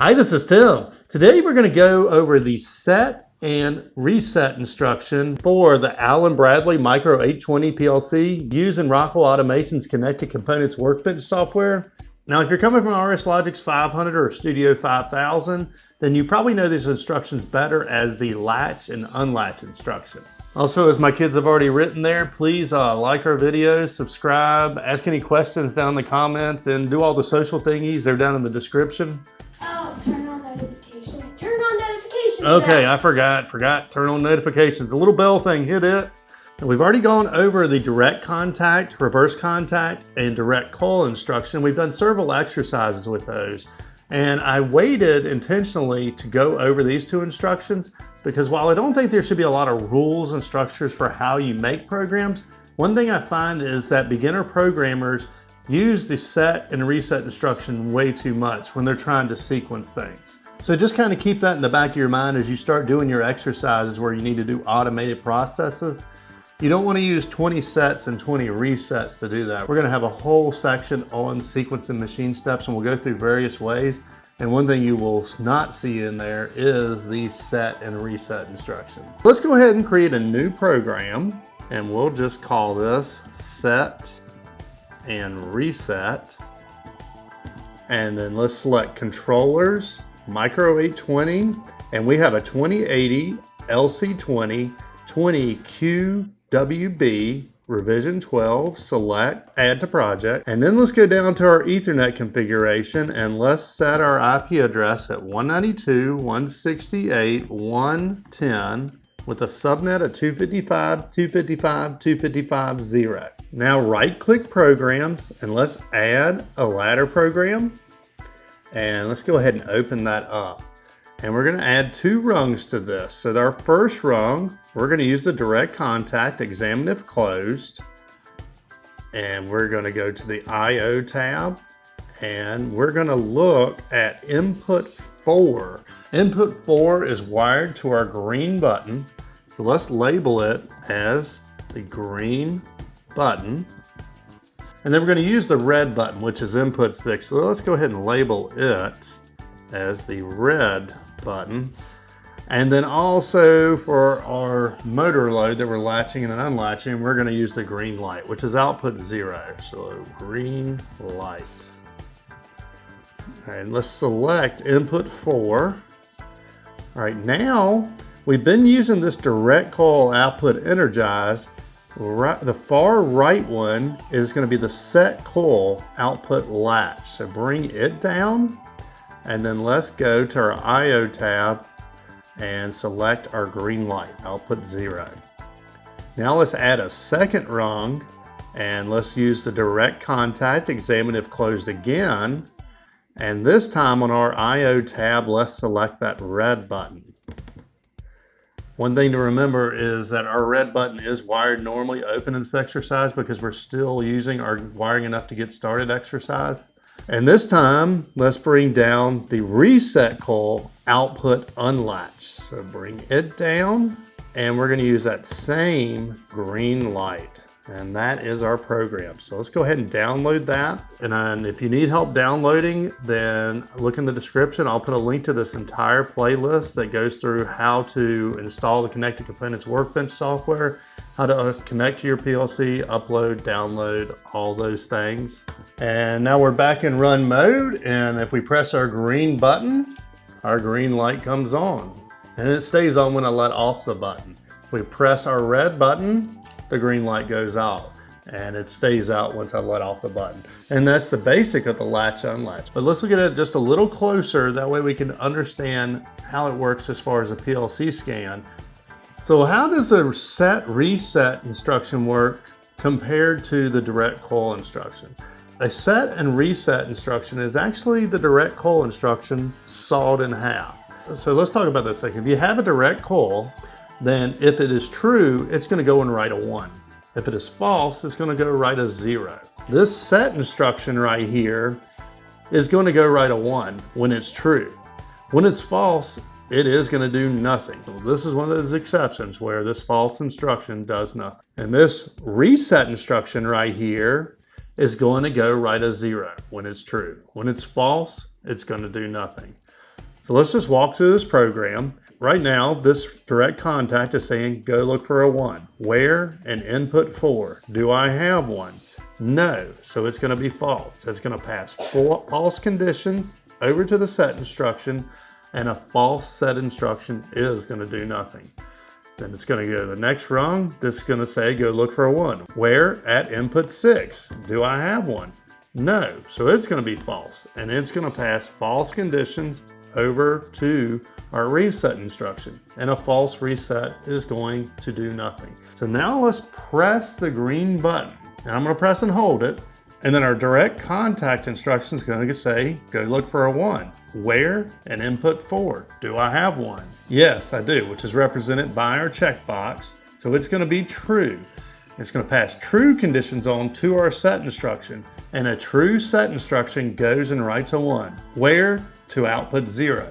Hi, this is Tim. Today we're going to go over the set and reset instruction for the Allen Bradley Micro 820 PLC using Rockwell Automation's Connected Components Workbench software. Now, if you're coming from RS Logix 500 or Studio 5000, then you probably know these instructions better as the latch and unlatch instruction. Also, as my kids have already written there, please uh, like our videos, subscribe, ask any questions down in the comments, and do all the social thingies. They're down in the description. Okay, I forgot, forgot. Turn on notifications. The little bell thing, hit it. And we've already gone over the direct contact, reverse contact, and direct coil instruction. We've done several exercises with those. And I waited intentionally to go over these two instructions because while I don't think there should be a lot of rules and structures for how you make programs, one thing I find is that beginner programmers use the set and reset instruction way too much when they're trying to sequence things. So just kind of keep that in the back of your mind as you start doing your exercises where you need to do automated processes. You don't want to use 20 sets and 20 resets to do that. We're going to have a whole section on sequencing machine steps and we'll go through various ways. And one thing you will not see in there is the set and reset instruction. Let's go ahead and create a new program and we'll just call this set and reset. And then let's select controllers, micro 820, and we have a 2080 LC20 20QWB revision 12, select, add to project, and then let's go down to our ethernet configuration and let's set our IP address at 192.168.110 with a subnet of 255, 255, 255, 0. Now right click programs and let's add a ladder program and let's go ahead and open that up. And we're gonna add two rungs to this. So our first rung, we're gonna use the direct contact, examine if closed. And we're gonna go to the IO tab and we're gonna look at input four. Input four is wired to our green button. So let's label it as the green button. And then we're gonna use the red button, which is input six. So let's go ahead and label it as the red button. And then also for our motor load that we're latching and unlatching, we're gonna use the green light, which is output zero. So green light. All right, let's select input four. All right, now we've been using this direct coil output energized. Right, the far right one is gonna be the set coil output latch. So bring it down and then let's go to our IO tab and select our green light, output zero. Now let's add a second rung and let's use the direct contact, examine if closed again. And this time on our IO tab, let's select that red button. One thing to remember is that our red button is wired normally open in this exercise because we're still using our wiring enough to get started exercise. And this time, let's bring down the reset coil output unlatch. So bring it down and we're gonna use that same green light. And that is our program. So let's go ahead and download that. And then if you need help downloading, then look in the description. I'll put a link to this entire playlist that goes through how to install the Connected Components Workbench software, how to uh, connect to your PLC, upload, download, all those things. And now we're back in run mode. And if we press our green button, our green light comes on. And it stays on when I let off the button. If we press our red button, the green light goes out and it stays out once I let off the button. And that's the basic of the latch unlatch. But let's look at it just a little closer. That way we can understand how it works as far as a PLC scan. So how does the set reset instruction work compared to the direct coil instruction? A set and reset instruction is actually the direct coil instruction sawed in half. So let's talk about this second. If you have a direct coil, then if it is true, it's going to go and write a 1. If it is false, it's going to go write a 0. This set instruction right here is going to go write a 1 when it's true. When it's false, it is going to do nothing. So this is one of those exceptions where this false instruction does nothing. And this reset instruction right here is going to go write a 0 when it's true. When it's false, it's going to do nothing. So let's just walk through this program. Right now, this direct contact is saying go look for a 1. Where and input 4. Do I have one? No, so it's going to be false. It's going to pass false conditions over to the set instruction and a false set instruction is going to do nothing. Then it's going to go to the next rung. This is going to say go look for a 1. Where at input 6? Do I have one? No, so it's going to be false. And it's going to pass false conditions over to our reset instruction. And a false reset is going to do nothing. So now let's press the green button. And I'm going to press and hold it. And then our direct contact instruction is going to say, go look for a one. Where and input four. Do I have one? Yes, I do, which is represented by our checkbox. So it's going to be true. It's going to pass true conditions on to our set instruction. And a true set instruction goes and writes a one. Where to output zero.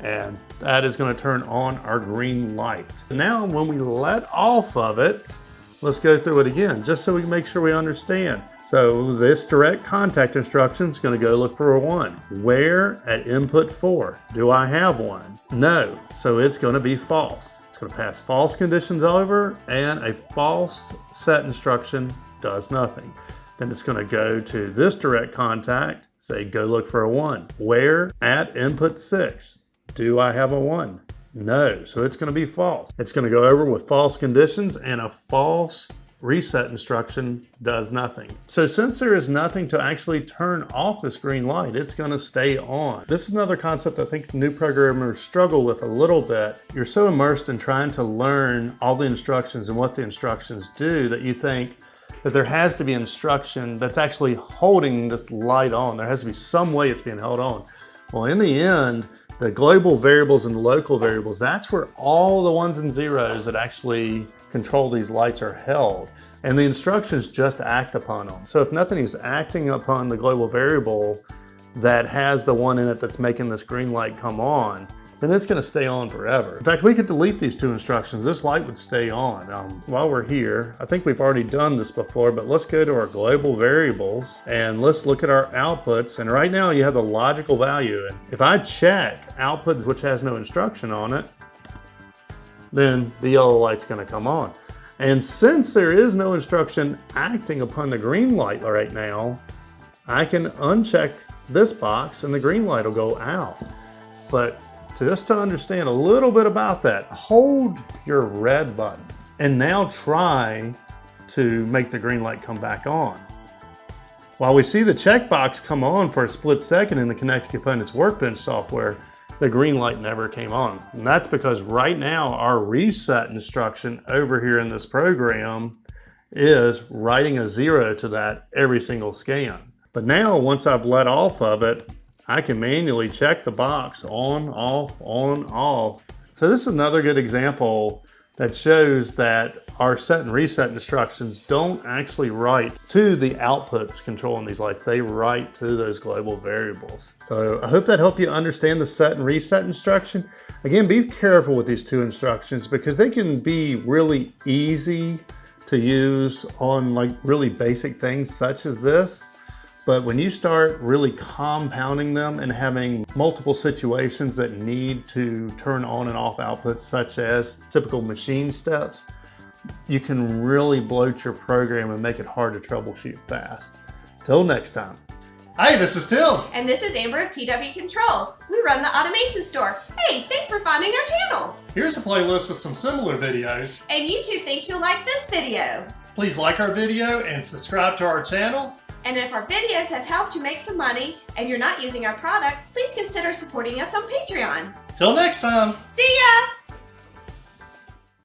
And that is going to turn on our green light. Now, when we let off of it, let's go through it again, just so we can make sure we understand. So this direct contact instruction is going to go look for a one. Where at input four? Do I have one? No, so it's going to be false. It's going to pass false conditions over and a false set instruction does nothing. Then it's going to go to this direct contact, say go look for a one. Where at input six? Do I have a one? No, so it's going to be false. It's going to go over with false conditions and a false reset instruction does nothing. So since there is nothing to actually turn off this green light, it's gonna stay on. This is another concept I think new programmers struggle with a little bit. You're so immersed in trying to learn all the instructions and what the instructions do that you think that there has to be instruction that's actually holding this light on. There has to be some way it's being held on. Well, in the end, the global variables and the local variables, that's where all the ones and zeros that actually control these lights are held. And the instructions just act upon them. So if nothing is acting upon the global variable that has the one in it that's making this green light come on, then it's going to stay on forever. In fact, we could delete these two instructions. This light would stay on. Um, while we're here, I think we've already done this before, but let's go to our global variables and let's look at our outputs. And right now you have the logical value. And if I check outputs which has no instruction on it, then the yellow light's going to come on. And since there is no instruction acting upon the green light right now, I can uncheck this box and the green light will go out. But just to understand a little bit about that, hold your red button and now try to make the green light come back on. While we see the checkbox come on for a split second in the Connected Components Workbench software, the green light never came on. And that's because right now our reset instruction over here in this program is writing a zero to that every single scan. But now once I've let off of it, I can manually check the box on, off, on, off. So this is another good example that shows that our set and reset instructions don't actually write to the outputs controlling these lights. They write to those global variables. So I hope that helped you understand the set and reset instruction. Again, be careful with these two instructions because they can be really easy to use on like really basic things such as this. But when you start really compounding them and having multiple situations that need to turn on and off outputs, such as typical machine steps, you can really bloat your program and make it hard to troubleshoot fast. Till next time. Hi, this is Tim. And this is Amber of TW Controls. We run the automation store. Hey, thanks for finding our channel. Here's a playlist with some similar videos. And YouTube thinks you'll like this video. Please like our video and subscribe to our channel. And if our videos have helped you make some money and you're not using our products, please consider supporting us on Patreon. Till next time. See ya!